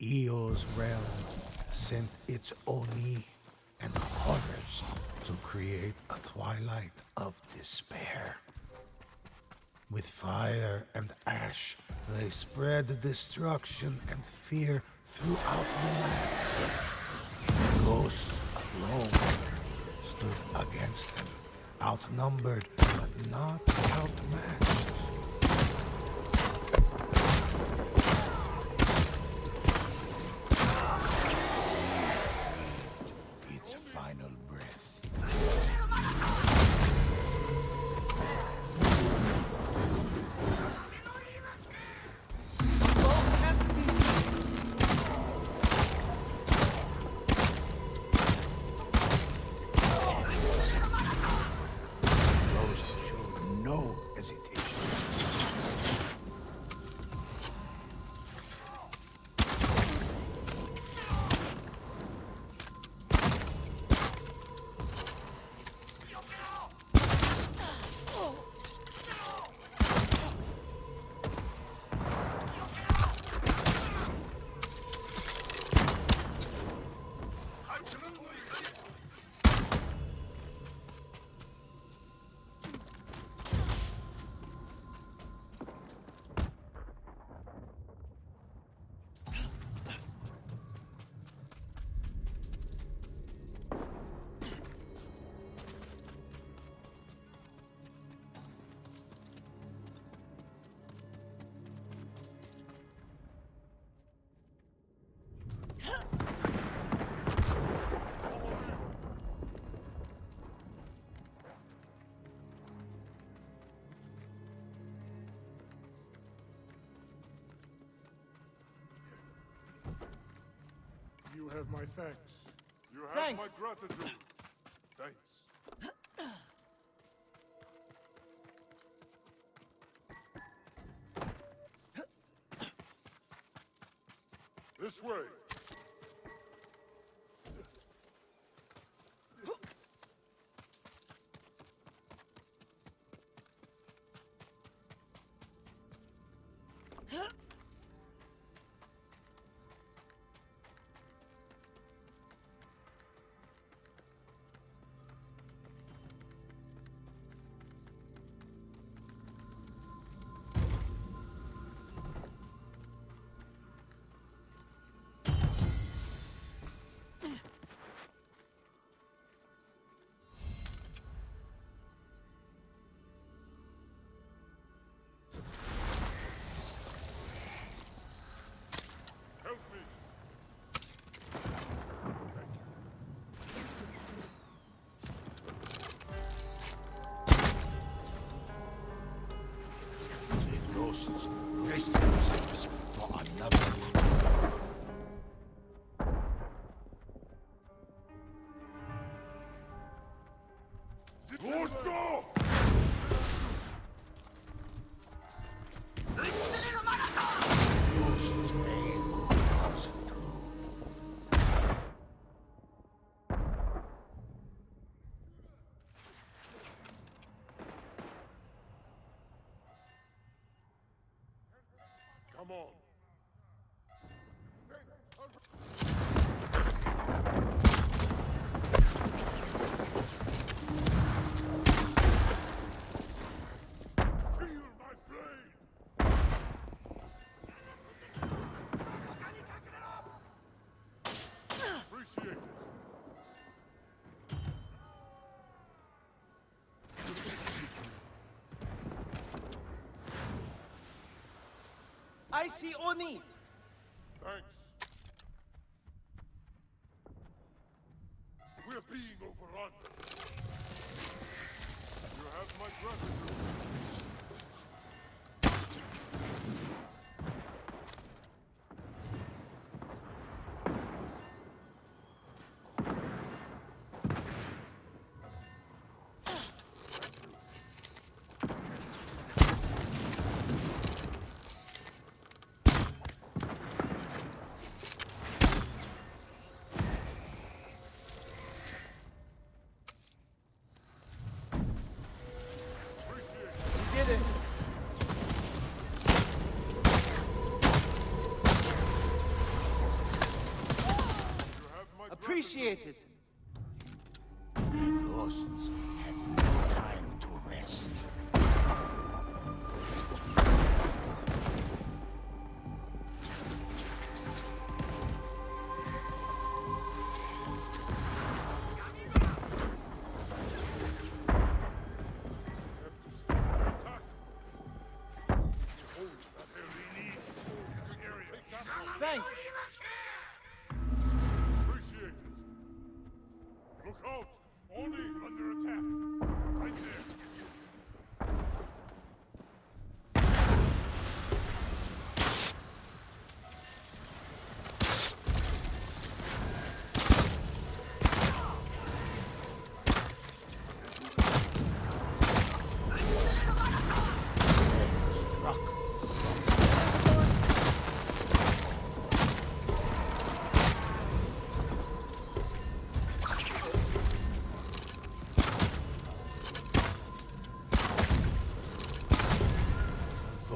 Iyo's realm sent its Oni and horrors to create a twilight of despair. With fire and ash, they spread destruction and fear throughout the land. Ghosts alone stood against them, outnumbered but not outmatched. Thanks. You have Thanks. my gratitude. Thanks. This way. I see Oni! Thanks. Appreciate it.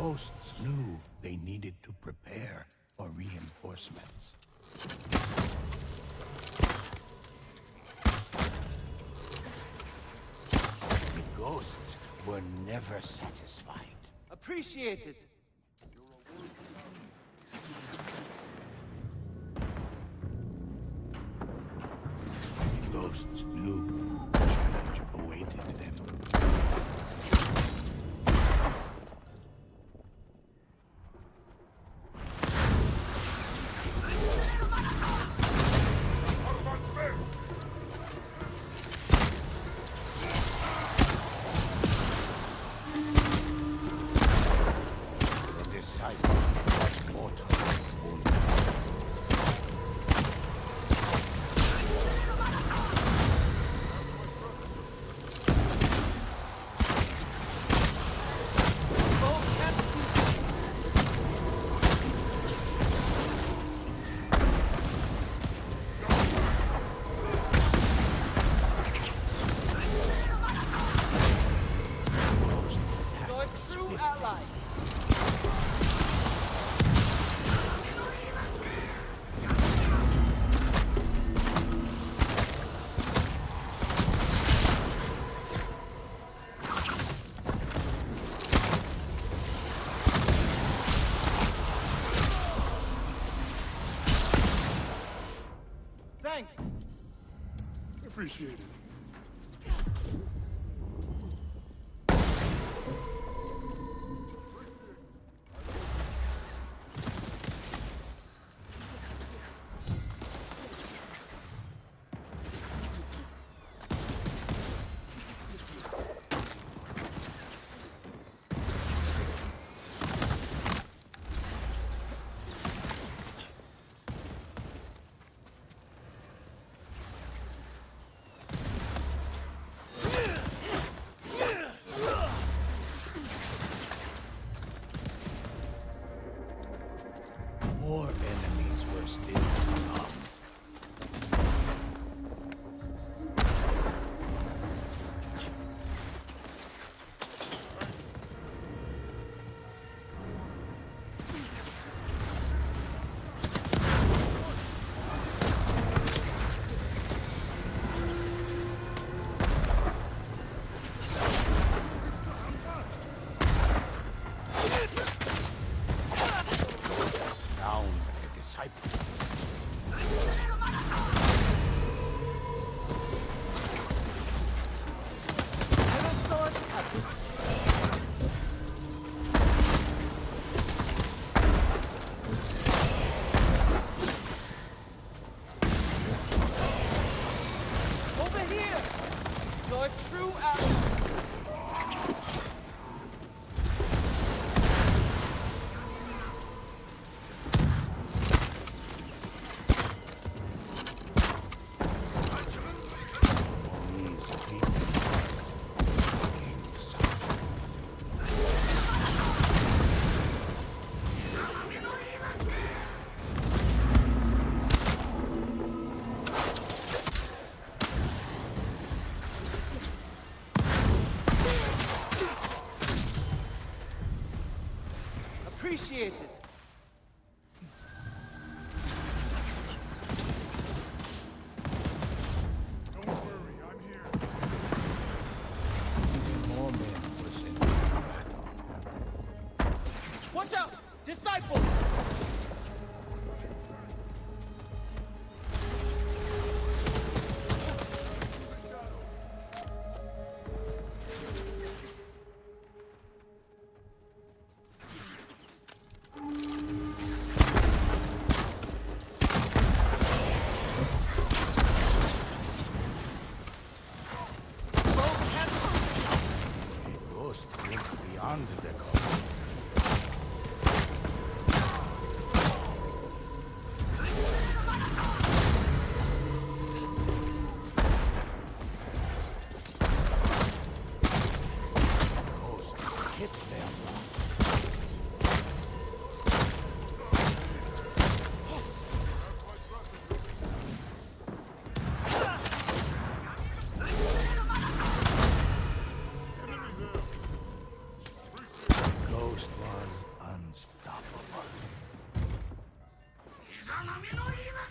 ghosts knew they needed to prepare for reinforcements. The ghosts were never satisfied. Appreciate it. Appreciate it.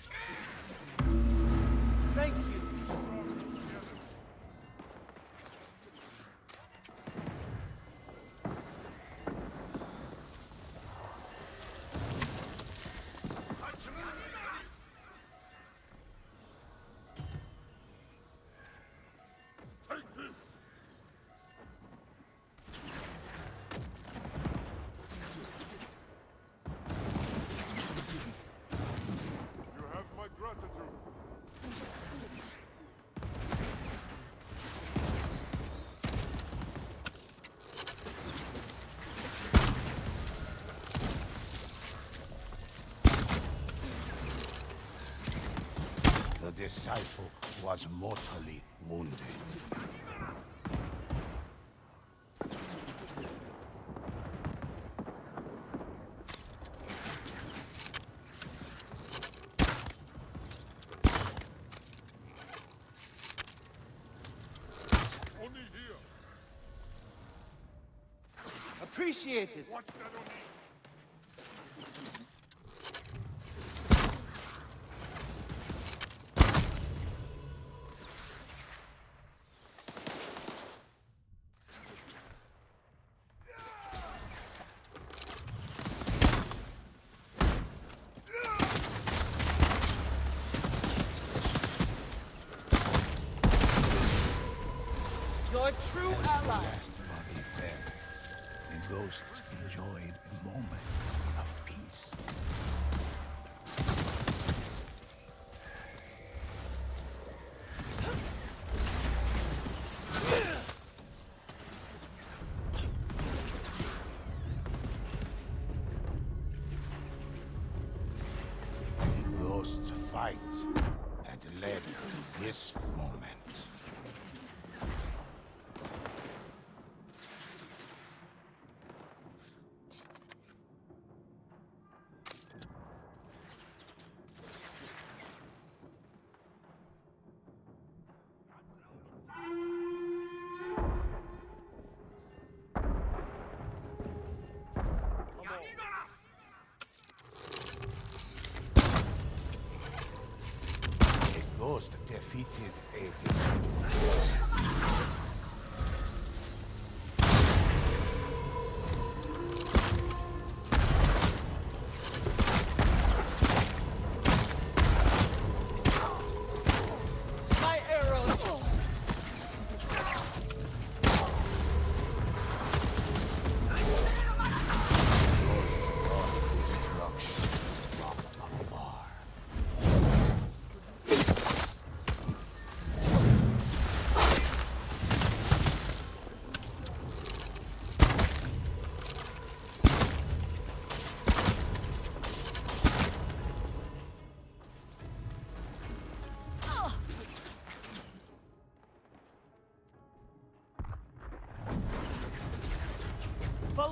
Yeah. disciple was mortally wounded. Appreciated. this moment. almost defeated a disciple.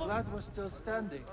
that was still standing.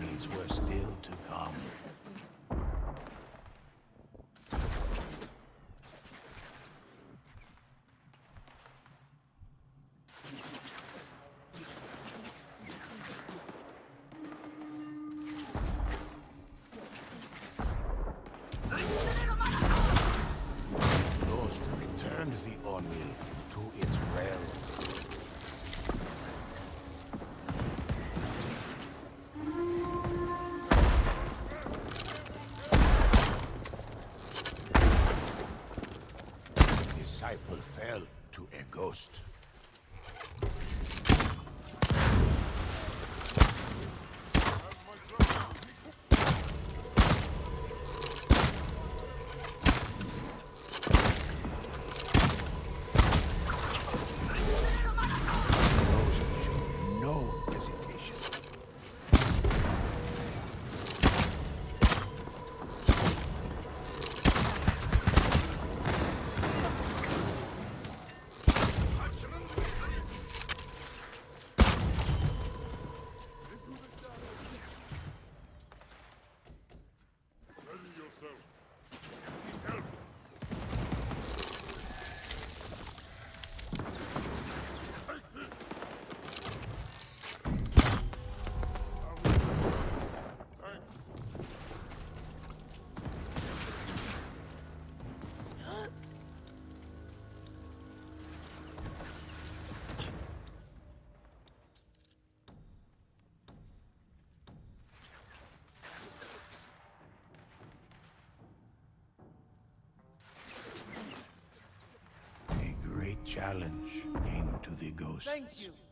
needs worse. ghost. challenge came to the ghost. Thank you.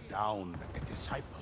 down a disciple.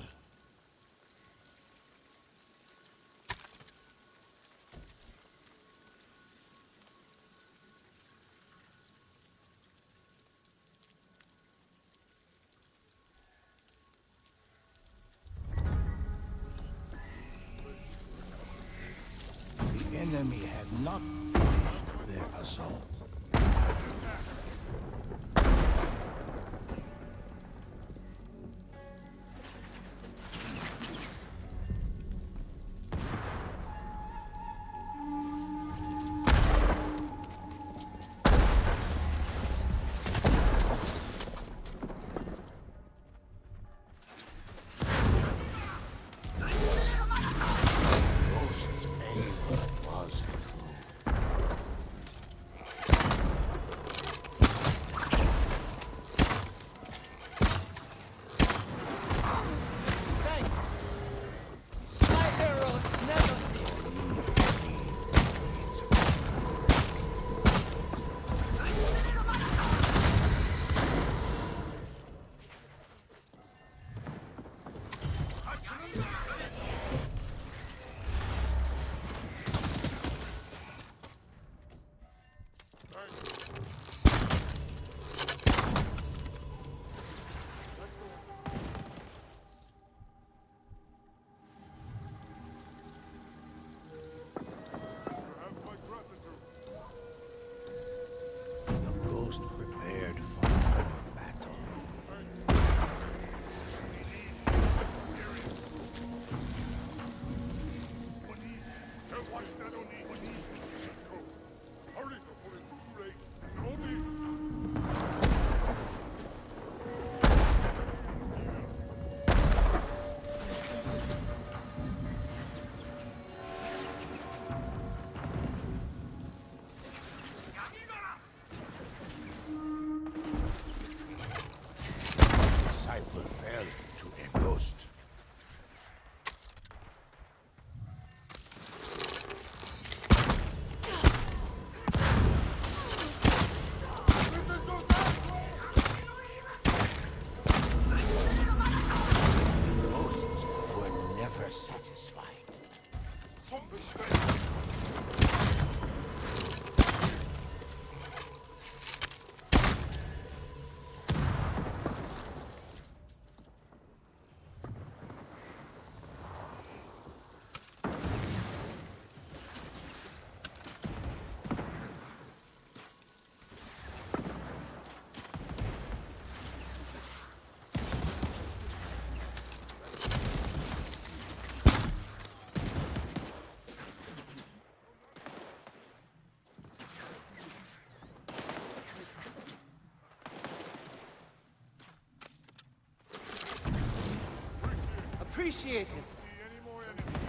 Appreciate it. See any more enemies?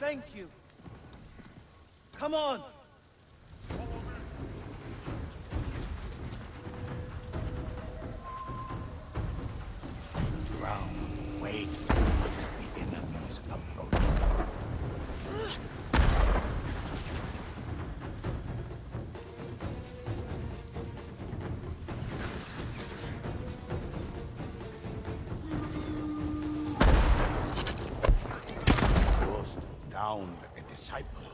Thank you. Come on. Downed a disciple.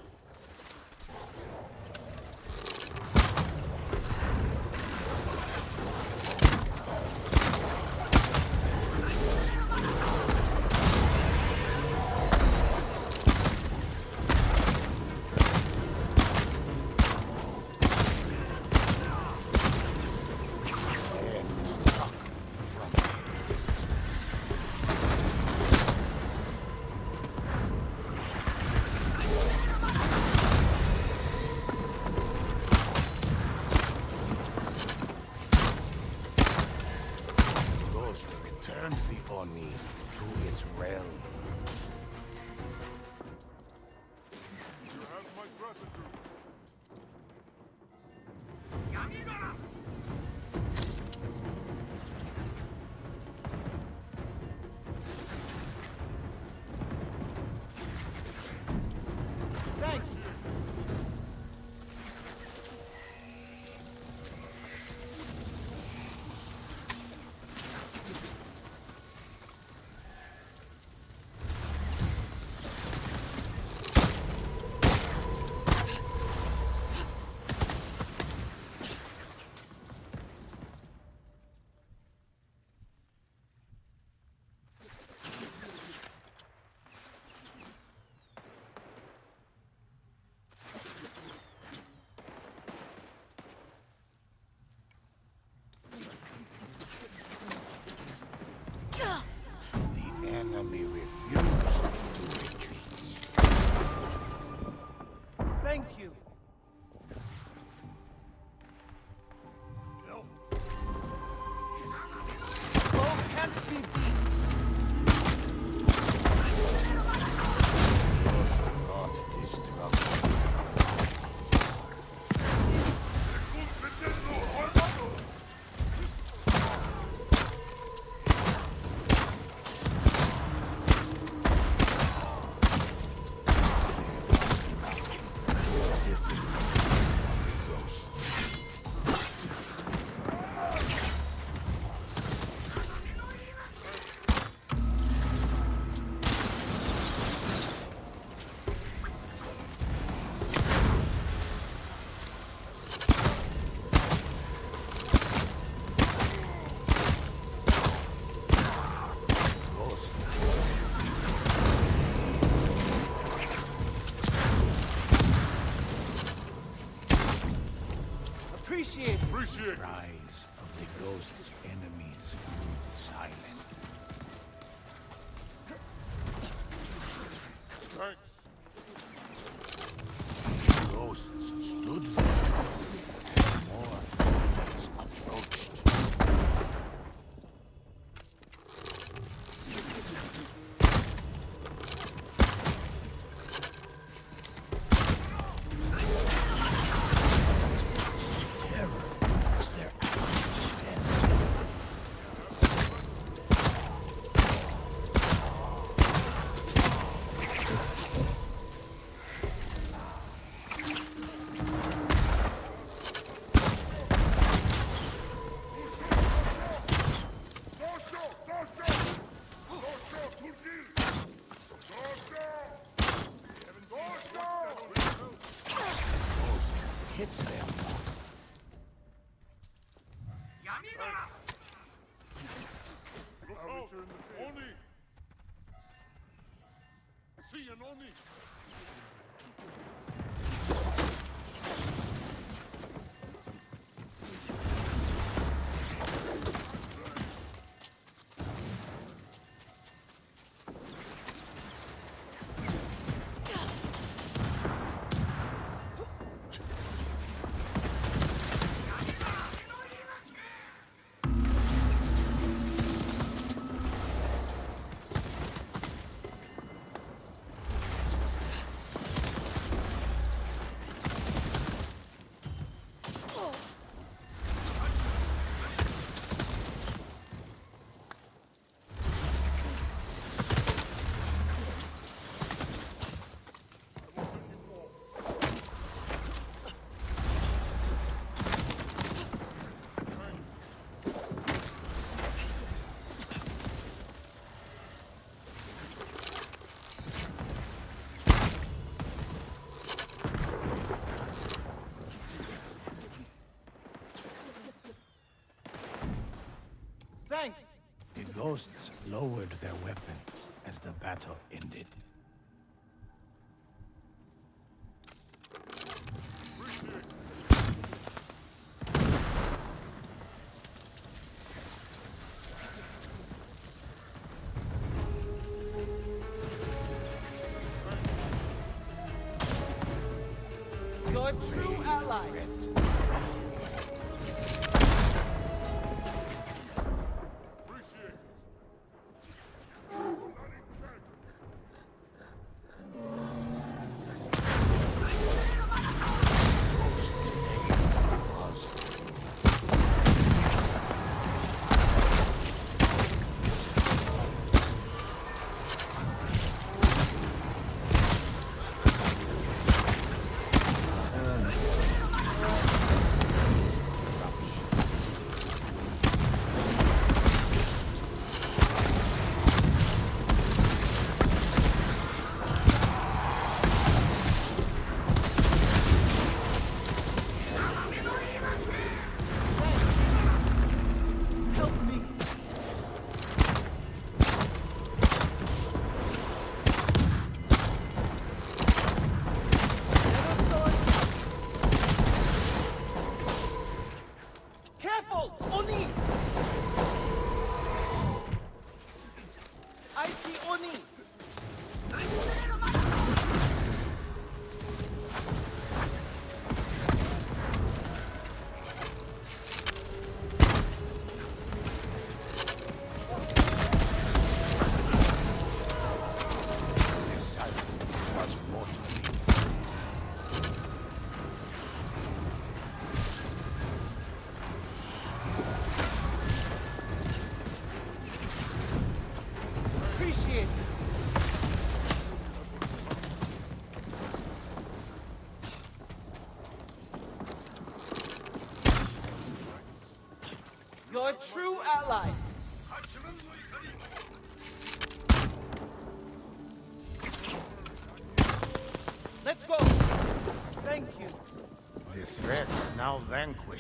The ghosts lowered their weapons as the battle ended.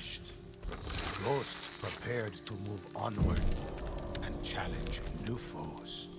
Vanquished. Ghosts prepared to move onward and challenge new foes.